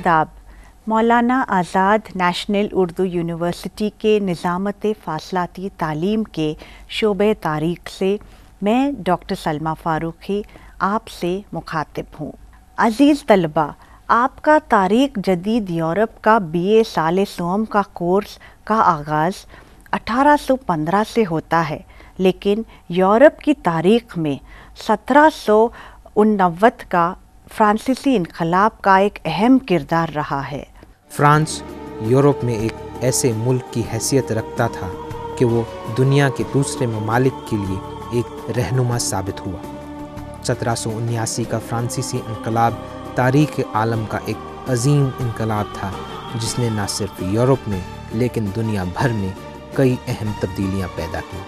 آداب مولانا Azad national Urdu university کے نظامت فاصلاتی تعلیم کے شعبہ تاریخ سے میں ڈاکٹر سلمہ فاروقی آپ سے مخاطب ہوں عزیز طلبہ آپ کا تاریخ جدید یورپ کا بی اے سال سوم کا کورس کا آغاز اٹھارہ سو پندرہ سے ہوتا ہے لیکن یورپ کی تاریخ میں سترہ سو انوت کا فرانسیسی انقلاب کا ایک اہم کردار رہا ہے۔ فرانس یورپ میں ایک ایسے ملک کی حیثیت رکھتا تھا کہ وہ دنیا کے دوسرے ممالک کے لیے ایک رہنما ثابت ہوا۔ سترہ سو انیاسی کا فرانسیسی انقلاب تاریخ عالم کا ایک عظیم انقلاب تھا، جس نے نہ صرف یورپ میں، لیکن دنیا بھر میں کئی اہم تبدیلیاں پیدا کی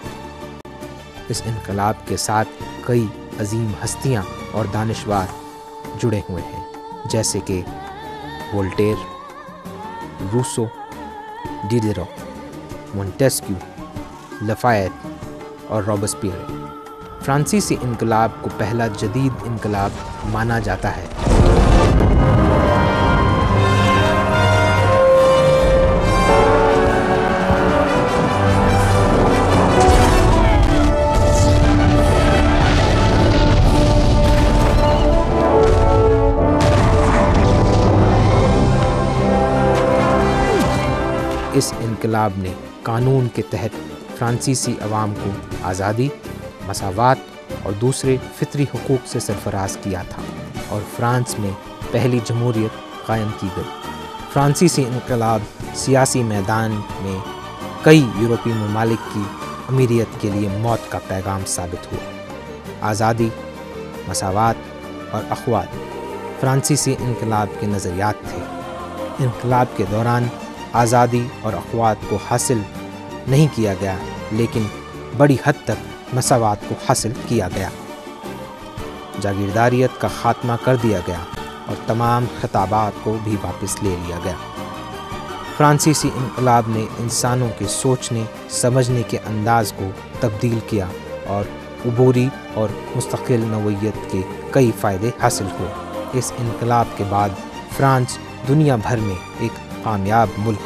اس انقلاب کے ساتھ کئی عظیم ہستیاں اور دانشوار جڑے ہوئے ہیں۔ جیسے کہ وولٹیر، روسو ڈیڈرو مونٹیسکیو لفایت اور روبسپیئر فرانسیسی انقلاب کو پہلا جدید انقلاب مانا جاتا ہے۔ اس انقلاب نے قانون کے تحت فرانسیسی عوام کو آزادی، مساوات اور دوسرے فطری حقوق سے سرفراز کیا تھا اور فرانس میں پہلی جمہوریت قائم کی گئی۔ فرانسیسی انقلاب سیاسی میدان میں کئی یورپی ممالک کی امیریت کے لیے موت کا پیغام ثابت ہوا۔ آزادی، مساوات اور اخوات فرانسیسی انقلاب کے نظریات تھے۔ انقلاب کے دوران آزادی اور اخوات کو حاصل نہیں کیا گیا، لیکن بڑی حد تک مساوات کو حاصل کیا گیا۔ جاگیرداریت کا خاتمہ کر دیا گیا اور تمام خطابات کو بھی واپس لے لیا گیا۔ فرانسیسی انقلاب نے انسانوں کے سوچنے، سمجھنے کے انداز کو تبدیل کیا اور عبوری اور مستقل نوعیت کے کئی فائدے حاصل ہوئے۔ اس انقلاب کے بعد فرانس دنیا بھر میں ایک کامیاب ملک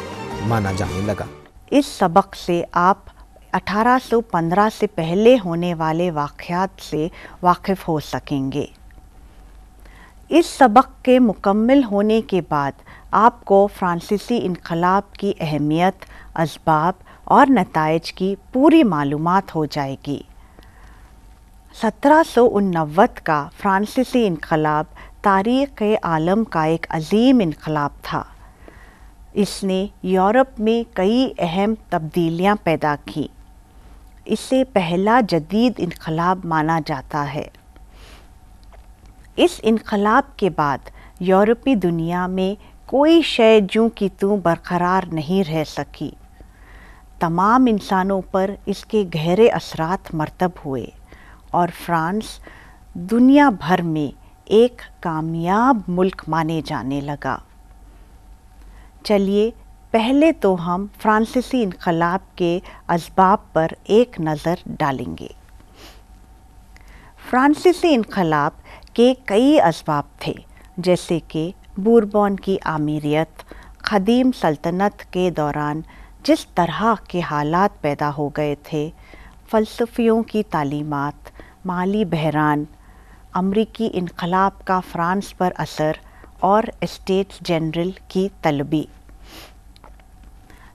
مانا جانے لگا۔ اس سبق سے آپ اٹھارہ سو پندرہ سے پہلے ہونے والے واقعات سے واقف ہو سکیں گے۔ اس سبق کے مکمل ہونے کے بعد آپ کو فرانسیسی انقلاب کی اہمیت، اسباب اور نتائج کی پوری معلومات ہو جائے گی۔ سترہ سو انوت کا فرانسیسی انقلاب تاریخ عالم کا ایک عظیم انقلاب تھا۔ اس نے یورپ میں کئی اہم تبدیلیاں پیدا کی اسے پہلا جدید انقلاب مانا جاتا ہے۔ اس انقلاب کے بعد یورپی دنیا میں کوئی شے جوں کی توں برقرار نہیں رہ سکی۔ تمام انسانوں پر اس کے گہرے اثرات مرتب ہوئے اور فرانس دنیا بھر میں ایک کامیاب ملک مانے جانے لگا۔ چلیے، پہلے تو ہم فرانسیسی انقلاب کے اسباب پر ایک نظر ڈالیں گے۔ فرانسیسی انقلاب کے کئی اسباب تھے، جیسے کہ بوربون کی آمیریت، قدیم سلطنت کے دوران جس طرح کے حالات پیدا ہو گئے تھے، فلسفیوں کی تعلیمات، مالی بحران، امریکی انقلاب کا فرانس پر اثر اور اسٹیٹس جنرل کی طلبی۔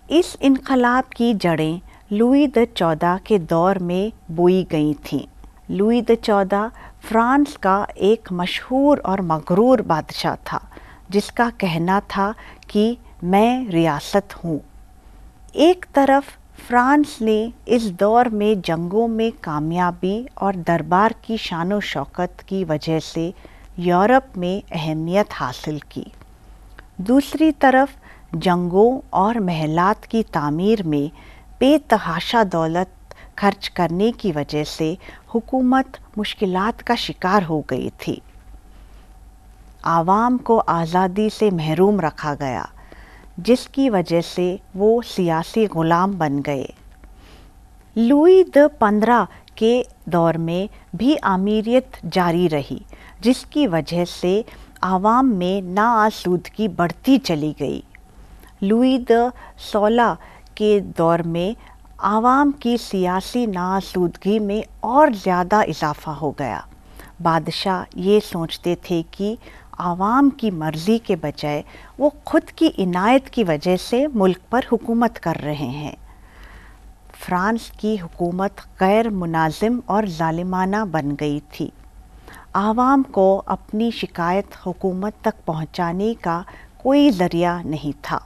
اس انقلاب کی جڑیں لوئی دا چودہ کے دور میں بوئی گئی تھیں۔ لوئی دا چودہ فرانس کا ایک مشہور اور مغرور بادشاہ تھا، جس کا کہنا تھا کہ میں ریاست ہوں۔ ایک طرف فرانس نے اس دور میں جنگوں میں کامیابی اور دربار کی شان و شوکت کی وجہ سے یورپ میں اہمیت حاصل کی۔ دوسری طرف جنگوں اور محلات کی تعمیر میں بے تحاشا دولت خرچ کرنے کی وجہ سے حکومت مشکلات کا شکار ہو گئی تھی۔ عوام کو آزادی سے محروم رکھا گیا، جس کی وجہ سے وہ سیاسی غلام بن گئے۔ لوئی د پندرہ کے دور میں بھی امیریت جاری رہی، جس کی وجہ سے عوام میں ناآسودگی بڑھتی چلی گئی۔ لوئی دا سولہ کے دور میں عوام کی سیاسی ناآسودگی میں اور زیادہ اضافہ ہو گیا۔ بادشاہ یہ سوچتے تھے کہ عوام کی مرضی کے بجائے وہ خود کی عنایت کی وجہ سے ملک پر حکومت کر رہے ہیں۔ فرانس کی حکومت غیر مناظم اور ظالمانہ بن گئی تھی۔ عوام کو اپنی شکایت حکومت تک پہنچانے کا کوئی ذریعہ نہیں تھا۔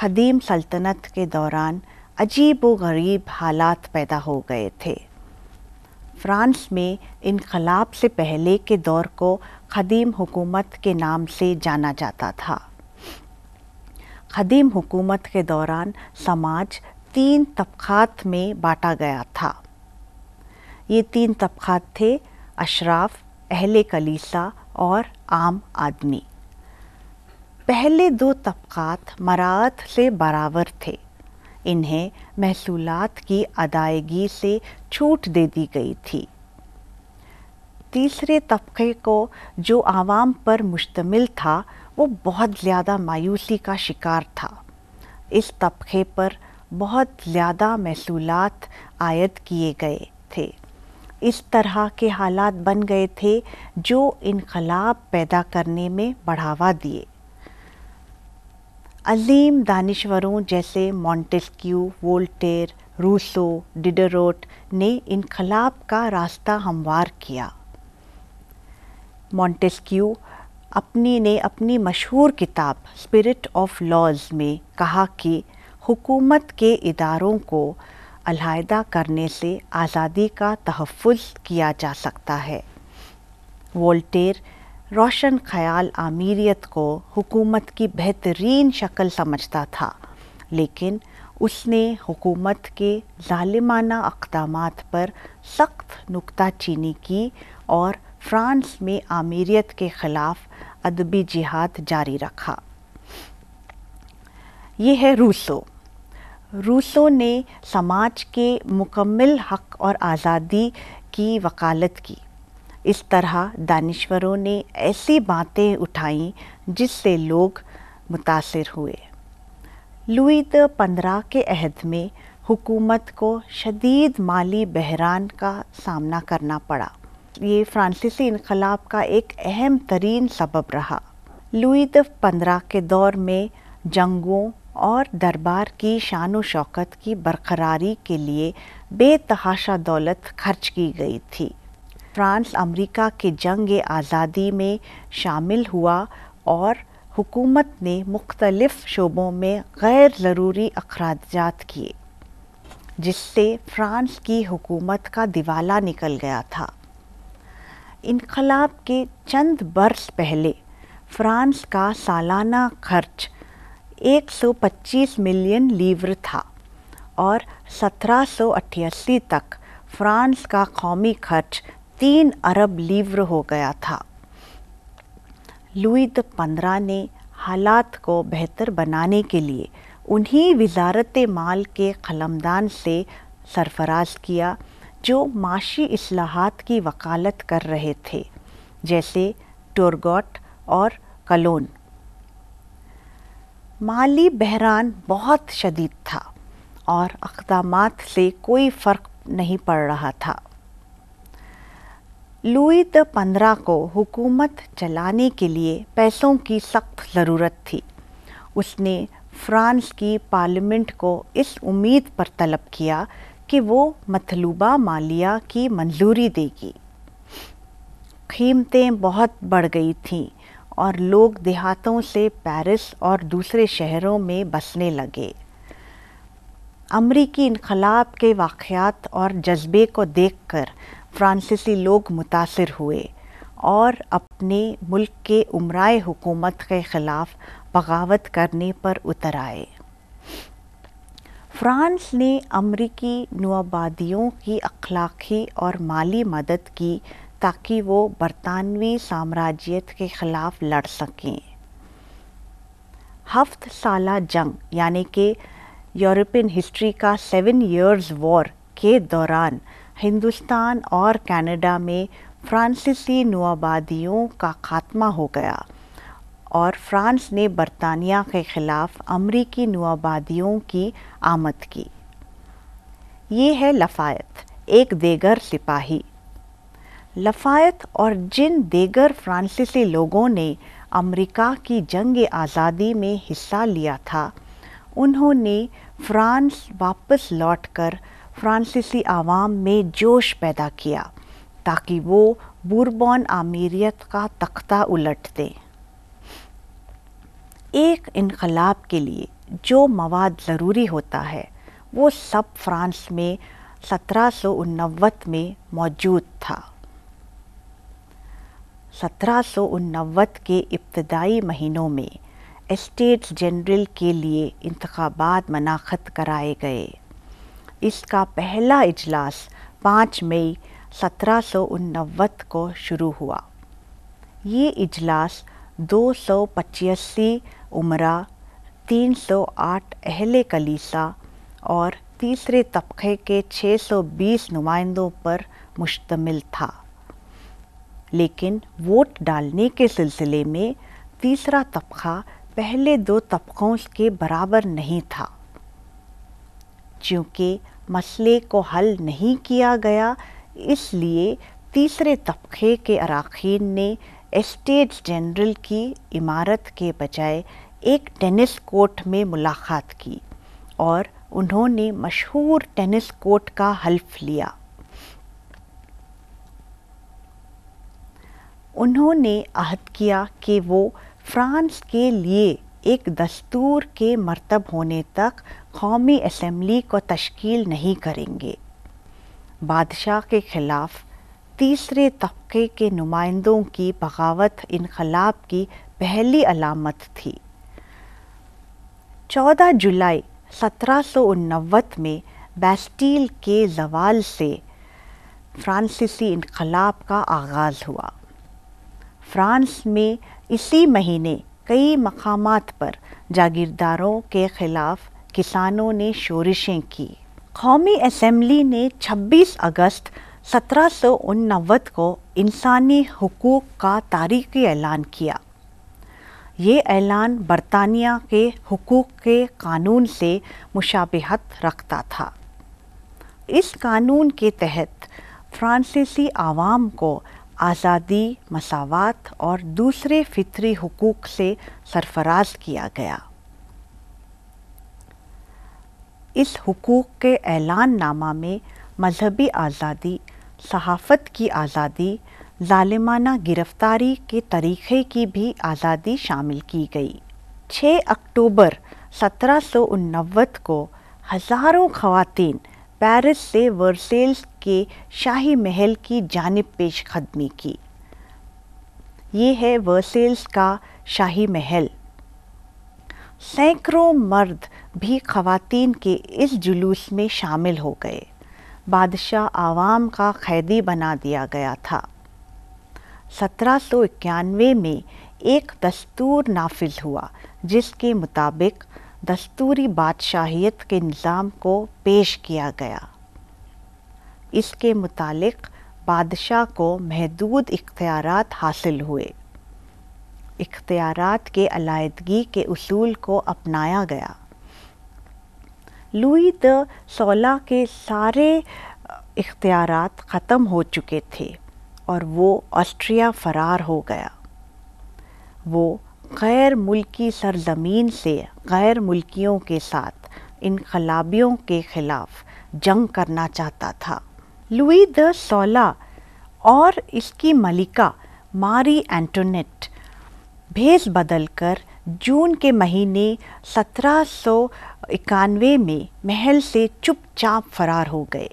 قدیم سلطنت کے دوران عجیب و غریب حالات پیدا ہو گئے تھے۔ فرانس میں انقلاب سے پہلے کے دور کو قدیم حکومت کے نام سے جانا جاتا تھا۔ قدیم حکومت کے دوران سماج تین طبقات میں بانٹا گیا تھا۔ یہ تین طبقات تھے اشراف، اہل کلیسا اور عام آدمی۔ پہلے دو طبقات مراعت سے برابر تھے۔ انہیں محصولات کی ادائیگی سے چھوٹ دے دی گئی تھی۔ تیسرے طبقے کو جو عوام پر مشتمل تھا، وہ بہت زیادہ مایوسی کا شکار تھا۔ اس طبقے پر بہت زیادہ محصولات عائد کیے گئے تھے۔ اس طرح کے حالات بن گئے تھے جو انقلاب پیدا کرنے میں بڑھاوا دیے۔ عظیم دانشوروں جیسے مونٹسکیو وولٹیر روسو ڈیڈروٹ نے انقلاب کا راستہ ہموار کیا مونٹسکیو اپنی نے اپنی مشہور کتاب اسپرٹ آف لاز میں کہا کہ حکومت کے اداروں کو علیحدہ کرنے سے آزادی کا تحفظ کیا جا سکتا ہے وولٹیر روشن خیال آمیریت کو حکومت کی بہترین شکل سمجھتا تھا، لیکن اس نے حکومت کے ظالمانہ اقدامات پر سخت نکتہ چینی کی اور فرانس میں آمیریت کے خلاف ادبی جہاد جاری رکھا۔ یہ ہے روسو۔ روسو نے سماج کے مکمل حق اور آزادی کی وکالت کی۔ اس طرح دانشوروں نے ایسی باتیں اٹھائیں جس سے لوگ متاثر ہوئے۔ لوئی د پندرہ کے عہد میں حکومت کو شدید مالی بحران کا سامنا کرنا پڑا۔ یہ فرانسیسی انقلاب کا ایک اہم ترین سبب رہا۔ لوئی د پندرہ کے دور میں جنگوں اور دربار کی شان و شوکت کی برقراری کے لیے بے تحاشا دولت خرچ کی گئی تھی۔ فرانس امریکہ کے جنگ آزادی میں شامل ہوا اور حکومت نے مختلف شعبوں میں غیر ضروری اخراجات کیے، جس سے فرانس کی حکومت کا دیوالا نکل گیا تھا۔ انقلاب کے چند برس پہلے فرانس کا سالانہ خرچ ایک سو پچیس ملین لیور تھا اور سترہ سو اٹھاسی تک فرانس کا قومی خرچ تین ارب لیور ہو گیا تھا۔ لوئی پندرہ نے حالات کو بہتر بنانے کے لیے انہی وزارت مال کے قلمدان سے سرفراز کیا جو معاشی اصلاحات کی وکالت کر رہے تھے، جیسے ٹورگوٹ اور کلون۔ مالی بحران بہت شدید تھا اور اقدامات سے کوئی فرق نہیں پڑ رہا تھا۔ لوئی د پندرہ کو حکومت چلانے کے لیے پیسوں کی سخت ضرورت تھی۔ اس نے فرانس کی پارلیمنٹ کو اس امید پر طلب کیا کہ وہ مطلوبہ مالیہ کی منظوری دے گی۔ قیمتیں بہت بڑھ گئی تھیں اور لوگ دیہاتوں سے پیرس اور دوسرے شہروں میں بسنے لگے۔ امریکی انقلاب کے واقعات اور جذبے کو دیکھ کر فرانسیسی لوگ متاثر ہوئے اور اپنے ملک کے عمرائے حکومت کے خلاف بغاوت کرنے پر اتر آئے۔ فرانس نے امریکی نوآبادیوں کی اخلاقی اور مالی مدد کی تاکہ وہ برطانوی سامراجیت کے خلاف لڑ سکیں۔ ہفت سالہ جنگ یعنی کہ یورپین ہسٹری کا سیون ایئرز وار کے دوران ہندوستان اور کینیڈا میں فرانسیسی نوآبادیوں کا خاتمہ ہو گیا اور فرانس نے برطانیہ کے خلاف امریکی نوآبادیوں کی آمد کی۔ یہ ہے لفایت، ایک دیگر سپاہی۔ لفایت اور جن دیگر فرانسیسی لوگوں نے امریکہ کی جنگ آزادی میں حصہ لیا تھا، انہوں نے فرانس واپس لوٹ کر فرانسیسی عوام میں جوش پیدا کیا تاکہ وہ بوربون آمیریت کا تختہ الٹ دیں ایک انقلاب کے لیے جو مواد ضروری ہوتا ہے، وہ سب فرانس میں سترہ سو انوت میں موجود تھا۔ سترہ سو انوت کے ابتدائی مہینوں میں اسٹیٹس جنرل کے لیے انتخابات منعقد کرائے گئے۔ اس کا پہلا اجلاس پانچ مئی سترہ سو انوت کو شروع ہوا۔ یہ اجلاس دو سو پچاسی عمرہ، تین سو آٹھ اہل کلیسا اور تیسرے طبقے کے چھ سو بیس نمائندوں پر مشتمل تھا۔ لیکن ووٹ ڈالنے کے سلسلے میں تیسرا طبقہ پہلے دو طبقوں کے برابر نہیں تھا۔ چونکہ مسئلے کو حل نہیں کیا گیا، اس لیے تیسرے طبقے کے اراکین نے اسٹیٹس جنرل کی عمارت کے بجائے ایک ٹینس کورٹ میں ملاقات کی اور انہوں نے مشہور ٹینس کورٹ کا حلف لیا۔ انہوں نے عہد کیا کہ وہ فرانس کے لیے ایک دستور کے مرتب ہونے تک قومی اسمبلی کو تشکیل نہیں کریں گے۔ بادشاہ کے خلاف تیسرے طبقے کے نمائندوں کی بغاوت انقلاب کی پہلی علامت تھی۔ چودہ جولائی سترہ سو انوت میں بیسٹیل کے زوال سے فرانسیسی انقلاب کا آغاز ہوا۔ فرانس میں اسی مہینے کئی مقامات پر جاگیرداروں کے خلاف کسانوں نے شورشیں کی۔ قومی اسمبلی نے چھبیس اگست سترہ سو انوت کو انسانی حقوق کا تاریخی اعلان کیا۔ یہ اعلان برطانیہ کے حقوق کے قانون سے مشابہت رکھتا تھا۔ اس قانون کے تحت فرانسیسی عوام کو آزادی، مساوات اور دوسرے فطری حقوق سے سرفراز کیا گیا۔ اس حقوق کے اعلان نامہ میں مذہبی آزادی، صحافت کی آزادی، ظالمانہ گرفتاری کے طریقے کی بھی آزادی شامل کی گئی۔ چھ اکتوبر سترہ سو انوت کو ہزاروں خواتین پیرس سے ورسیلس کے شاہی محل کی جانب پیش قدمی کی۔ یہ ہے ورسیلس کا شاہی محل۔ سینکڑوں مرد بھی خواتین کے اس جلوس میں شامل ہو گئے۔ بادشاہ عوام کا قیدی بنا دیا گیا تھا۔ سترہ سو اکیانوے میں ایک دستور نافذ ہوا، جس کے مطابق دستوری بادشاہیت کے نظام کو پیش کیا گیا۔ اس کے متعلق بادشاہ کو محدود اختیارات حاصل ہوئے۔ اختیارات کے علیحدگی کے اصول کو اپنایا گیا۔ لوئی دا سولہ کے سارے اختیارات ختم ہو چکے تھے اور وہ آسٹریا فرار ہو گیا۔ وہ غیر ملکی سرزمین سے غیر ملکیوں کے ساتھ انقلابیوں کے خلاف جنگ کرنا چاہتا تھا۔ لوئی دا سولہ اور اس کی ملکہ ماری اینٹونیٹ بھیس بدل کر جون کے مہینے سترہ سو اکانوے میں محل سے چپ چاپ فرار ہو گئے۔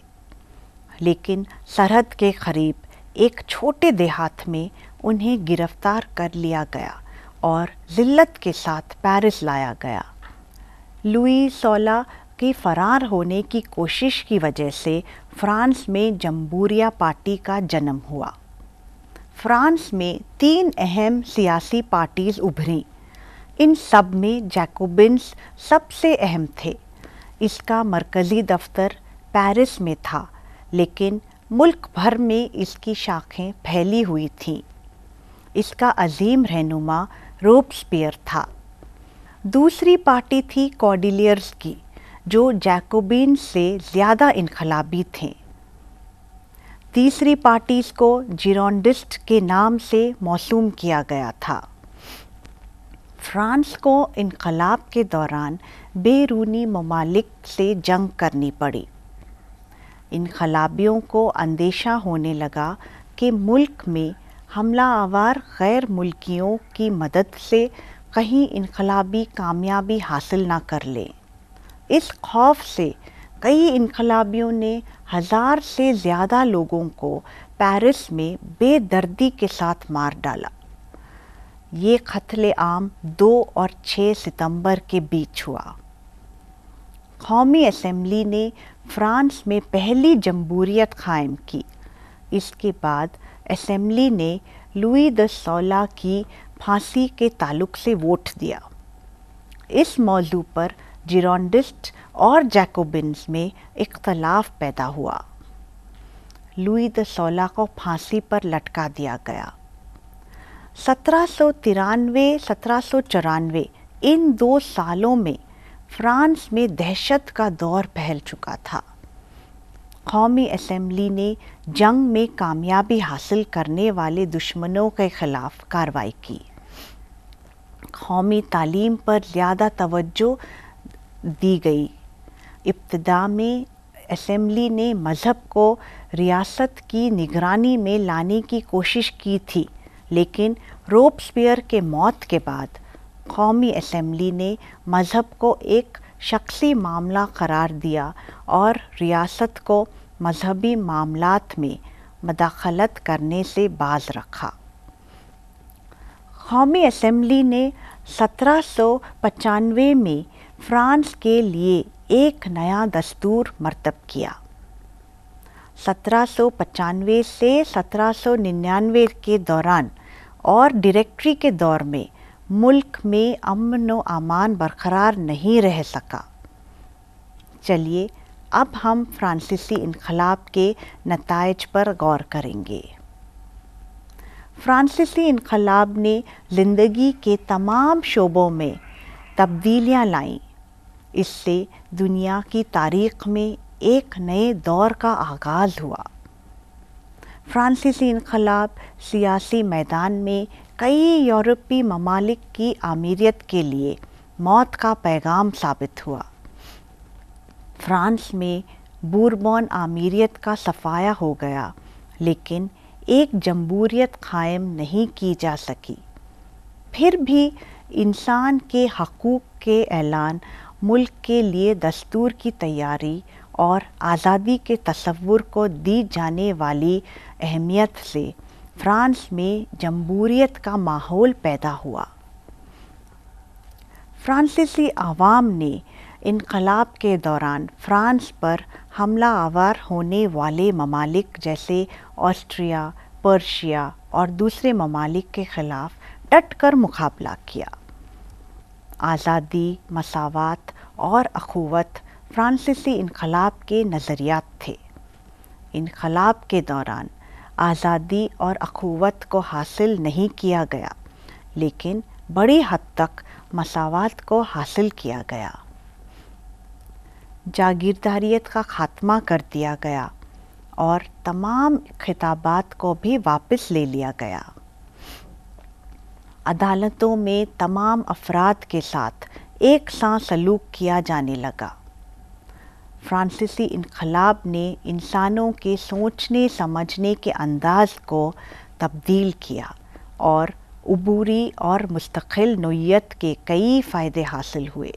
لیکن سرحد کے قریب ایک چھوٹے دیہات میں انہیں گرفتار کر لیا گیا اور ذلت کے ساتھ پیرس لایا گیا۔ لوئی سولہ کے فرار ہونے کی کوشش کی وجہ سے فرانس میں جمہوریہ پارٹی کا جنم ہوا۔ فرانس میں تین اہم سیاسی پارٹیز ابھریں۔ ان سب میں جیکوبنس سب سے اہم تھے۔ اس کا مرکزی دفتر پیرس میں تھا، لیکن ملک بھر میں اس کی شاخیں پھیلی ہوئی تھیں۔ اس کا عظیم رہنما روپسپیئر تھا۔ دوسری پارٹی تھی کوڈیلیئرز کی، جو جیکوبین سے زیادہ انقلابی تھیں۔ تیسری پارٹیز کو جیرونڈسٹ کے نام سے موسوم کیا گیا تھا۔ فرانس کو انقلاب کے دوران بیرونی ممالک سے جنگ کرنی پڑی۔ انقلابیوں کو اندیشہ ہونے لگا کہ ملک میں حملہ آور غیر ملکیوں کی مدد سے کہیں انقلابی کامیابی حاصل نہ کر لیں اس خوف سے کئی انقلابیوں نے ہزار سے زیادہ لوگوں کو پیرس میں بے دردی کے ساتھ مار ڈالا۔ یہ قتل عام دو اور چھ ستمبر کے بیچ ہوا۔ قومی اسمبلی نے فرانس میں پہلی جمہوریت قائم کی۔ اس کے بعد اسمبلی نے لوئی دا سولہ کی پھانسی کے تعلق سے ووٹ دیا۔ اس موضوع پر جیرونڈسٹ اور جیکوبنز میں اختلاف پیدا ہوا۔ لوئی دا سولہ کو پھانسی پر لٹکا دیا گیا۔ سترہ سو ترانوے، سترہ سو چورانوے، ان دو سالوں میں فرانس میں دہشت کا دور پھیل چکا تھا۔ قومی اسمبلی نے جنگ میں کامیابی حاصل کرنے والے دشمنوں کے خلاف کارروائی کی۔ قومی تعلیم پر زیادہ توجہ دی گئی۔ ابتدا میں اسمبلی نے مذہب کو ریاست کی نگرانی میں لانے کی کوشش کی تھی، لیکن روپسپیئر کے موت کے بعد قومی اسمبلی نے مذہب کو ایک شخصی معاملہ قرار دیا اور ریاست کو مذہبی معاملات میں مداخلت کرنے سے باز رکھا۔ قومی اسمبلی نے سترہ سو پچانوے میں فرانس کے لیے ایک نیا دستور مرتب کیا۔ سترہ سو پچانوے سے سترہ سو ننانوے کے دوران اور ڈائریکٹری کے دور میں ملک میں امن و امان برقرار نہیں رہ سکا۔ چلیے، اب ہم فرانسیسی انقلاب کے نتائج پر غور کریں گے۔ فرانسیسی انقلاب نے زندگی کے تمام شعبوں میں تبدیلیاں لائیں۔ اس سے دنیا کی تاریخ میں ایک نئے دور کا آغاز ہوا۔ فرانسیسی انقلاب سیاسی میدان میں کئی یورپی ممالک کی آمیریت کے لیے موت کا پیغام ثابت ہوا۔ فرانس میں بوربون آمیریت کا صفایا ہو گیا، لیکن ایک جمہوریت قائم نہیں کی جا سکی۔ پھر بھی انسان کے حقوق کے اعلان ملک کے لیے دستور کی تیاری اور آزادی کے تصور کو دی جانے والی اہمیت سے فرانس میں جمہوریت کا ماحول پیدا ہوا۔ فرانسیسی عوام نے انقلاب کے دوران فرانس پر حملہ آور ہونے والے ممالک جیسے آسٹریا، پرشیا اور دوسرے ممالک کے خلاف ڈٹ کر مقابلہ کیا۔ آزادی، مساوات اور اخوت فرانسیسی انقلاب کے نظریات تھے۔ انقلاب کے دوران آزادی اور اخوت کو حاصل نہیں کیا گیا، لیکن بڑی حد تک مساوات کو حاصل کیا گیا۔ جاگیرداریت کا خاتمہ کر دیا گیا اور تمام خطابات کو بھی واپس لے لیا گیا۔ عدالتوں میں تمام افراد کے ساتھ ایک ساں سلوک کیا جانے لگا۔ فرانسیسی انقلاب نے انسانوں کے سوچنے، سمجھنے کے انداز کو تبدیل کیا اور عبوری اور مستقل نوعیت کے کئی فائدے حاصل ہوئے۔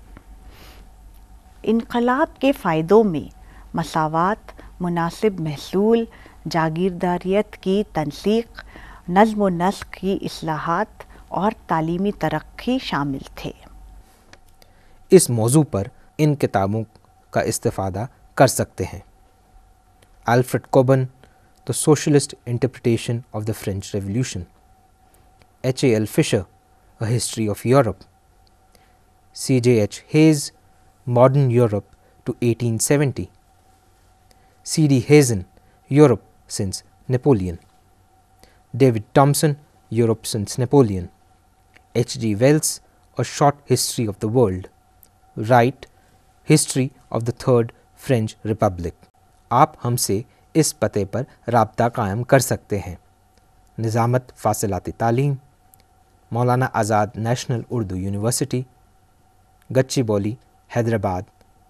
انقلاب کے فائدوں میں مساوات، مناسب محصول، جاگیرداریت کی تنسیق، نظم و نسق کی اصلاحات اور تعلیمی ترقی شامل تھے۔ اس موضوع پر ان کتابوں کا استفادہ کر سکتے ہیں Alfred Cobban the socialist interpretation of the French revolution H A L Fisher a history of Europe C J H Hayes modern Europe to eighteen seventy C D Hazen Europe since Napoleon. David Thompson, Europe since Napoleon. H.G. Wells, A Short History of the World. Wright, History of the Third French Republic. آپ ہم سے اس پتے پر رابطہ قائم کر سکتے ہیں۔ نظامت فاصلاتی تعلیم Maulana Azad national Urdu university Gachibowli Hyderabad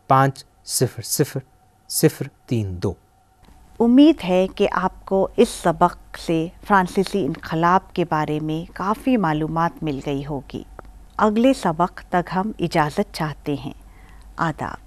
پانچ صفر صفر صفر تین دو۔ امید ہے کہ آپ کو اس سبق سے فرانسیسی انقلاب کے بارے میں کافی معلومات مل گئی ہوگی۔ اگلے سبق تک ہم اجازت چاہتے ہیں۔ آداب۔